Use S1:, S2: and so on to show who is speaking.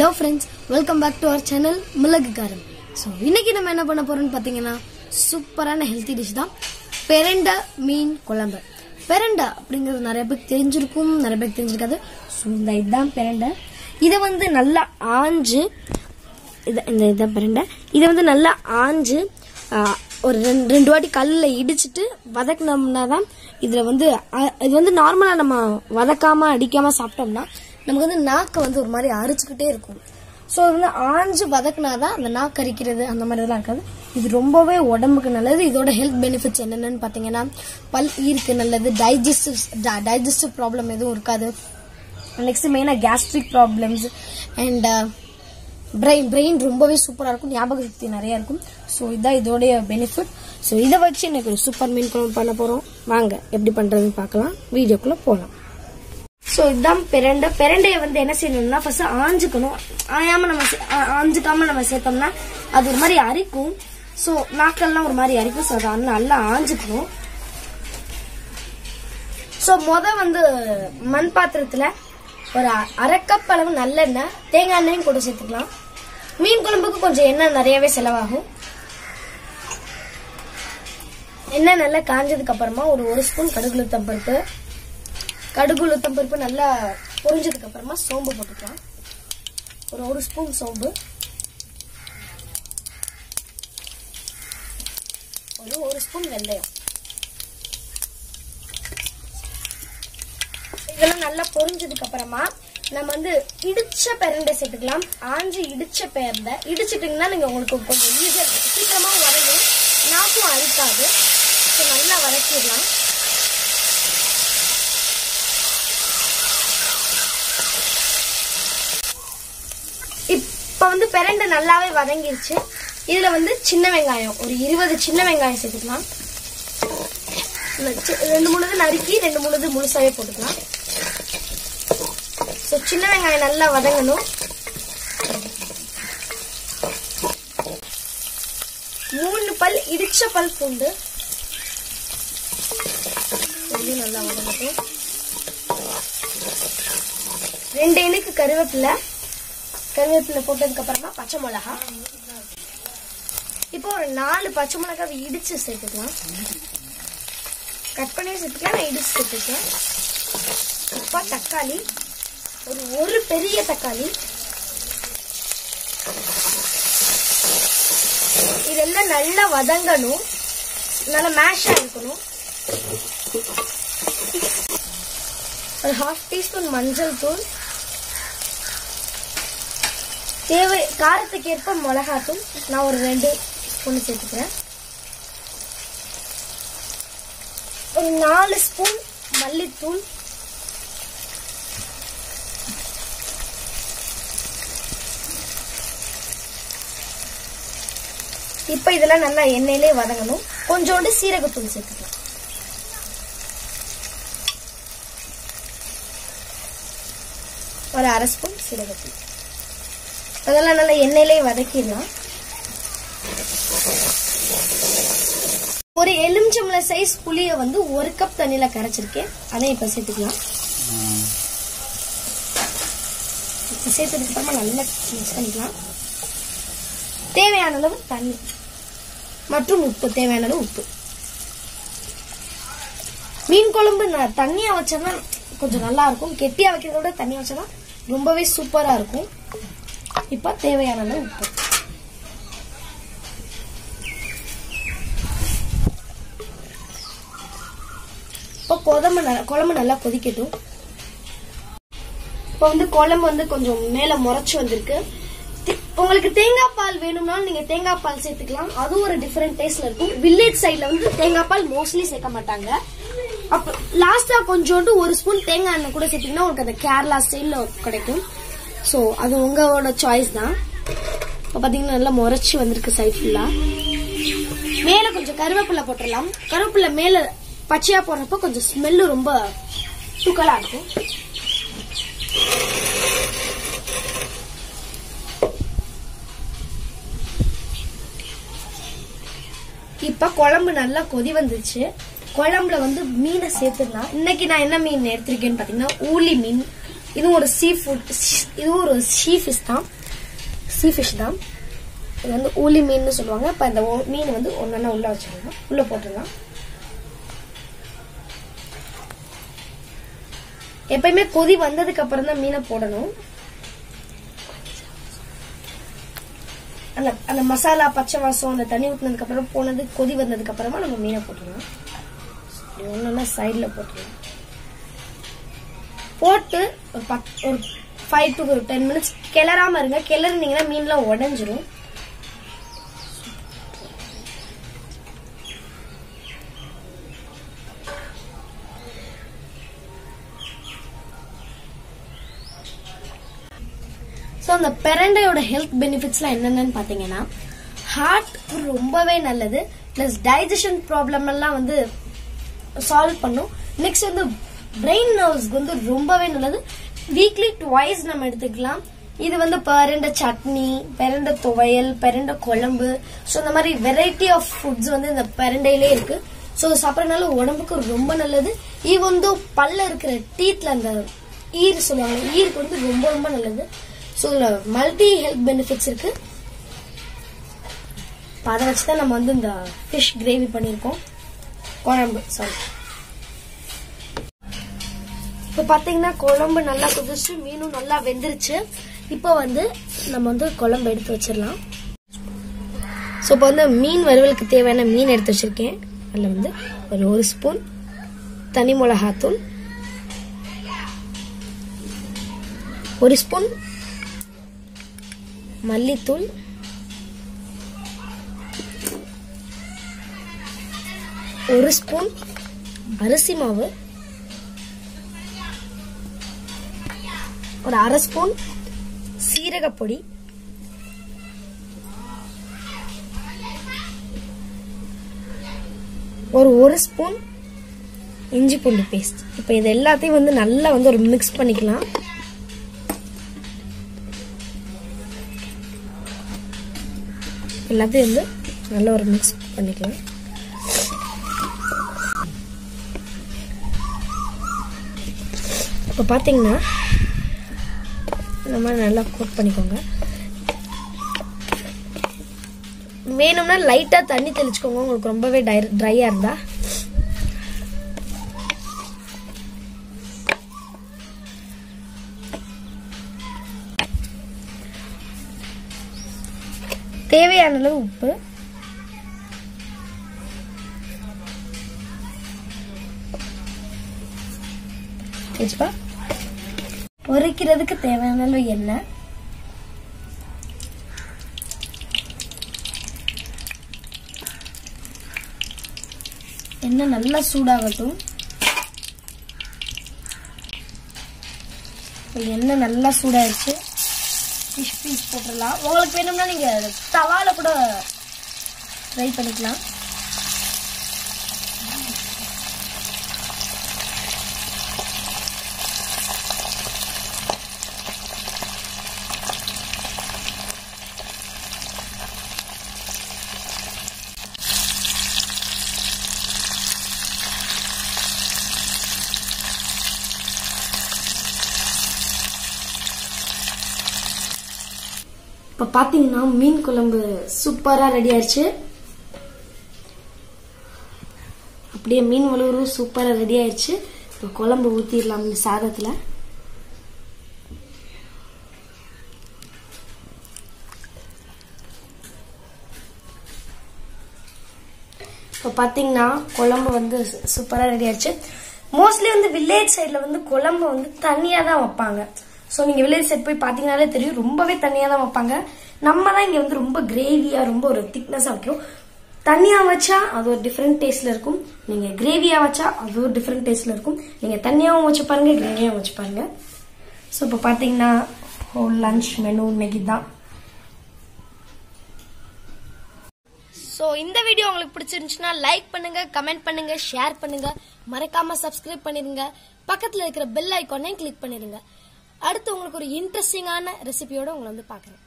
S1: Hello friends welcome back to our channel Milagukkaran so இன்னைக்கு நம்ம என்ன பண்ண போறோம்னு பார்த்தீங்கன்னா சூப்பரான ஹெல்த்தி டிஷ் தான். பெரண்டா மீன் குழம்பு. பெரண்டா அப்படிங்கிறது நிறைய பேருக்கு தெரிஞ்சிருக்கும் நிறைய பேருக்கு தெரிஞ்சிருக்காது. ஸோ இந்த இதுதான் பெரண்டை. இதை வந்து நல்லா ஆஞ்சு இதை இந்த இதுதான் பெரண்டை. இதை வந்து நல்லா ஆஞ்சு ஒரு ரெண்டு ரெண்டு வாட்டி கல்லில் இடிச்சிட்டு வதக்கினோம்னா தான் இதில் வந்து இது வந்து நார்மலாக நம்ம வதக்காமல் அடிக்காமல் சாப்பிட்டோம்னா நமக்கு வந்து நாக்கை வந்து ஒரு மாதிரி அரிச்சுக்கிட்டே இருக்கும். ஸோ அது வந்து ஆஞ்சு வதக்குனாதான் அந்த நாக்கு அரிக்கிறது அந்த மாதிரி இதெல்லாம் இருக்காது. இது ரொம்பவே உடம்புக்கு நல்லது. இதோட ஹெல்த் பெனிஃபிட்ஸ் என்னென்னு பார்த்தீங்கன்னா பல் ஈருக்கு நல்லது டைஜஸ்டிவ் டைஜஸ்டிவ் ப்ராப்ளம் எதுவும் இருக்காது. நெக்ஸ்ட் மெயினாக gastric problems and brain brain ரொம்பவே சூப்பராக இருக்கும். ஞாபக சக்தி நிறையா இருக்கும். ஸோ இதுதான் இதோடைய பெனிஃபிட் ஸோ இதை வச்சு எனக்கு ஒரு சூப்பர் மீன் குழம்பு பண்ண போகிறோம் வாங்க எப்படி பண்ணுறதுன்னு பார்க்கலாம். வீடியோக்குள்ளே போகலாம் ஸோ இதுதான் பிரண்டை. பிரண்டையை வந்து என்ன செய்யணும்னா ஃபர்ஸ்ட் ஆஞ்சுக்கணும். ஆயாம நம்ம ஆஞ்சுக்காம நம்ம சேர்த்தோம்னா அது ஒரு மாதிரி அரிக்கும். ஸோ நாக்கள்லாம் ஒரு மாதிரி அரிக்கும். ஸோ அதை நல்லா ஆஞ்சுக்கணும். ஸோ முத வந்து மண் பாத்திரத்தில் ஒரு அரைக்கப்பளவு அளவு நல்லெண்ணெய் தேங்காய் எண்ணெயும் கூட சேர்த்துக்கலாம். மீன் குழம்புக்கு கொஞ்சம் எண்ணெய் நிறையவே செலவாகும். எண்ணெய் நல்லா காஞ்சதுக்கு அப்புறமா ஒரு ஒரு ஸ்பூன் கடுகுளுத்தம் பருப்பு. கடுகு உளுத்தம் பருப்பு நல்லா பொரிஞ்சதுக்கு அப்புறமா சோம்பு போட்டுக்கலாம். ஒரு ஒரு ஸ்பூன் சோம்பு. ஒரு ஒரு ஸ்பூன் வெந்தயம். இதெல்லாம் நல்லா பொரிஞ்சதுக்கு அப்புறமா நம்ம வந்து இடிச்ச பெரண்டை சேர்த்துக்கலாம். ஆஞ்சு இடிச்ச பெரண்டை. இடிச்சிட்டிங்கன்னா நீங்க உங்களுக்கு கொஞ்சம் ஈஸியா சீக்கிரமா வரையும் நாக்கும் அரிக்காது. ஸோ நல்லா வதக்கிடலாம். பிரண்டு நல்லாவே வதங்கிருச்சு. இதுல வந்து சின்ன வெங்காயம். ஒரு இருபது சின்ன வெங்காயம் சேர்த்துக்கலாம். ரெண்டு மூணு நறுக்கி ரெண்டு மூணு முழுசாவே போட்டுக்கலாம். ஸோ சின்ன வெங்காயம் நல்லா வதங்கணும். மூணு பல் இடிச்ச பல் பூண்டு. நல்லா வதங்கட்டும். ரெண்டு இனுக்கு கருவேப்பிலை. கருவேப்பிலை போட்டதுக்கு அப்புறமா பச்சை மிளகா இப்போ ஒரு நாலு பச்சை மிளகாவை இடிச்சு சேர்த்துக்கலாம் கட் பண்ணி சேர்த்துக்கலாம் நான் இடிச்சு சேர்த்துக்கேன் இப்போ தக்காளி ஒரு ஒரு பெரிய தக்காளி இதெல்லாம் நல்லா வதங்கணும் நல்லா மேஷா இருக்கணும் ஒரு ஹாஃப் டீஸ்பூன் மஞ்சள் தூள் தேவை காரத்துக்கு ஏற்ப மிளகாத்தூள். நான் ஒரு ரெண்டு ஸ்பூன் சேர்த்துக்கிறேன். ஒரு நாலு ஸ்பூன் மல்லித்தூள். இப்ப இதெல்லாம் நல்லா எண்ணெயிலே வதங்கணும். கொஞ்சோண்டு சீரகத்தூள் சேர்த்துக்கலாம். ஒரு அரை ஸ்பூன் சீரகத்தூள். அதெல்லாம் நல்லா எண்ணெயிலே வதக்கிடலாம். ஒரு எலுமிச்சம்பள சைஸ் புளிய வந்து ஒரு கப் தண்ணியில கரைச்சிருக்கேன். அதை இப்ப சேர்த்துக்கலாம். சேர்த்ததுக்கு அப்புறமா நல்லா மிக்ஸ் பண்ணிக்கலாம். தேவையான அளவு தண்ணி மற்றும் உப்பு தேவையான அளவு உப்பு. மீன் குழம்பு நான் தண்ணியா வச்சோம்னா கொஞ்சம் நல்லா இருக்கும். கெட்டியா வைக்கிறத விட தண்ணியா வச்சோம்னா ரொம்பவே சூப்பரா இருக்கும். இப்போ தேவையான அளவு உப்பு. இப்போ குழம்பு நல்லா குழம்பு நல்லா கொதிக்கட்டும். இப்போ வந்து குழம்பு வந்து கொஞ்சம் மேல முறைச்சு வந்திருக்கு. உங்களுக்கு தேங்காய் பால் வேணும்னாலும் நீங்க தேங்காய் பால் சேர்த்துக்கலாம். அதுவும் ஒரு டிஃபரெண்ட் டேஸ்ட்ல இருக்கும். வில்லேஜ் சைடுல வந்து தேங்காய் பால் மோஸ்ட்லி சேர்க்க மாட்டாங்க. அப்ப லாஸ்டா கொஞ்சோண்டு ஒரு ஸ்பூன் தேங்காய் எண்ணெய் கூட சேர்த்தீங்கன்னா உங்களுக்கு அந்த கேரளா ஸ்டைல்ல கிடைக்கும். சோ அது உங்களோட சாய்ஸ் தான். இப்போ பாத்தீங்கன்னா நல்லா முறைச்சி வந்திருக்கு சைட் ஃபுல்லாக மேல கொஞ்சம் கருவேப்பிலை போட்டுடலாம். கருவேப்பிலை மேல பச்சையா போடுறப்போ கொஞ்சம் ஸ்மெல்லு ரொம்ப தூக்கலா இருக்கும். இப்போ குழம்பு நல்லா கொதி வந்துருச்சு. குழம்புல வந்து மீனை சேர்த்துடலாம். இன்னைக்கு நான் என்ன மீன் எடுத்திருக்கேன்னு பாத்தீங்கன்னா ஊலி மீன். இதுவும் ஒரு சீ ஃபுட் இதுவும் ஒரு சீ ஃபிஷ் தான். சீ ஃபிஷ் தான். இது வந்து ஊலி மீன் சொல்லுவாங்க. இப்போ இந்த ஓ- மீன் வந்து ஒன்றா உள்ள வச்சிடலாம். உள்ள போட்டுடலாம். எப்பயுமே கொதி வந்ததுக்கு அப்புறம் தான் மீனை போடணும். அந்த அந்த மசாலா பச்சை வாசம் அந்த தண்ணி ஊற்றினதுக்கு அப்புறம் போனது கொதி வந்ததுக்கு அப்புறமா நம்ம மீனை போட்டுடலாம். இப்படி சைடில் போட்டுடலாம். போட்டு ஒரு பத் ஒரு ஃபைவ் டு ஒரு டென் மினிட்ஸ் கிளறாம இருங்க. கிளறினீங்கன்னா மீன்லாம் உடஞ்சிரும். ஸோ அந்த பெரண்டையோட ஹெல்த் பெனிஃபிட்ஸ்லாம் என்னென்னு பார்த்தீங்கன்னா ஹார்ட் ரொம்பவே நல்லது. ப்ளஸ் டைஜஷன் ப்ராப்ளம் எல்லாம் வந்து சால்வ் பண்ணும். நெக்ஸ்ட் வந்து பிரெயின் நர்வ்ஸ்க்கு வந்து ரொம்பவே நல்லது. வீக்லி டுவைஸ் நம்ம எடுத்துக்கலாம். இது வந்து பெரண்டை சட்னி பெரண்டை துவையல் பெரண்டை குழம்பு. ஸோ இந்த மாதிரி வெரைட்டி ஆஃப் ஃபுட்ஸ் வந்து இந்த பெரண்டையிலே இருக்கு. ஸோ சாப்பிட்றதுனால உடம்புக்கு ரொம்ப நல்லது. இது வந்து பல்ல இருக்கிற டீத்ல அந்த ஈர் சொல்லுவாங்க ஈருக்கு வந்து ரொம்ப ரொம்ப நல்லது. ஸோ இதில் மல்டி ஹெல்த் பெனிஃபிட்ஸ் இருக்கு. அதை வச்சு தான் நம்ம வந்து இந்த ஃபிஷ் கிரேவி பண்ணியிருக்கோம். குழம்பு சாரி இப்போ பார்த்தீங்கன்னா குழம்பு நல்லா குதிச்சு மீனும் நல்லா வெந்துருச்சு. இப்போ வந்து நம்ம வந்து குழம்பு எடுத்து வச்சிடலாம். ஸோ இப்போ வந்து மீன் வறுவலுக்கு தேவையான மீன் எடுத்து வச்சிருக்கேன். அதில் வந்து ஒரு ஒரு ஸ்பூன் தனி மிளகாத்தூள். ஒரு ஸ்பூன் மல்லித்தூள். ஒரு ஸ்பூன் அரிசி மாவு. ஒரு அரை ஸ்பூன் சீரகப்பொடி. ஒரு ஒரு ஸ்பூன் இஞ்சி பூண்டு பேஸ்ட் இப்போ இது எல்லாத்தையும் வந்து நல்லா வந்து ஒரு மிக்ஸ் பண்ணிக்கலாம். எல்லாத்தையும் வந்து நல்லா ஒரு மிக்ஸ் பண்ணிக்கலாம். இப்போ பார்த்தீங்கன்னா இந்த மாதிரி நல்லா கோட் பண்ணிக்கோங்க. வேணும்னா லைட்டாக தண்ணி தெளிச்சுக்கோங்க. உங்களுக்கு ரொம்பவே டை ட்ரையாக இருந்தா. தேவையான அளவு உப்பு. வச்சுப்பா பொரிக்கிறதுக்கு தேவையான அளவு எண்ணெய். எண்ணெய் நல்லா சூடாகட்டும். எண்ணெய் நல்லா சூடாயிருச்சு. ஃபிஷ் பீஸ் போட்டுடலாம். உங்களுக்கு வேணும்னா நீங்கள் தவால கூட ட்ரை பண்ணிக்கலாம். இப்போ பார்த்தீங்கன்னா மீன் குழம்பு சூப்பராக ரெடி ஆயிடுச்சு. அப்படியே மீன் வலுவரும் சூப்பராக ரெடி ஆயிடுச்சு. இப்போ குழம்பு ஊற்றிடலாம் இந்த சாதத்தில். இப்போ பார்த்தீங்கன்னா குழம்பு வந்து சூப்பராக ரெடி ஆயிடுச்சு. மோஸ்ட்லி வந்து வில்லேஜ் சைடில் வந்து குழம்பு வந்து தனியாக தான் வைப்பாங்க. ஸோ நீங்கள் வில்லேஜ் சைட் போய் பார்த்தீங்கனாலே தெரியும் ரொம்பவே தண்ணியாக தான் வைப்பாங்க. நம்ம தான் இங்கே வந்து ரொம்ப கிரேவியாக ரொம்ப ஒரு திக்னஸாக வைக்கிறோம் தண்ணியாக வச்சா அது ஒரு டிஃப்ரெண்ட் டேஸ்ட்ல இருக்கும். நீங்கள் கிரேவியாக வச்சா அது ஒரு டிஃப்ரெண்ட் டேஸ்ட்ல இருக்கும். நீங்கள் தண்ணியாகவும் வச்சு பாருங்க கிரேவியாகவும் வச்சு பாருங்க. ஸோ இப்போ பார்த்தீங்கன்னா ஹோல் லஞ்ச் மெனு இன்னைக்கு தான். ஸோ இந்த வீடியோ உங்களுக்கு பிடிச்சிருந்துச்சுன்னா லைக் பண்ணுங்க கமெண்ட் பண்ணுங்க ஷேர் பண்ணுங்க. மறக்காம சப்ஸ்கிரைப் பண்ணிருங்க பக்கத்தில் இருக்கிற பெல் ஐக்கானையும் கிளிக் பண்ணிருங்க அடுத்து உங்களுக்கு ஒரு இன்ட்ரெஸ்டிங்கான ரெசிபியோட உங்களை வந்து பார்க்குறேன்.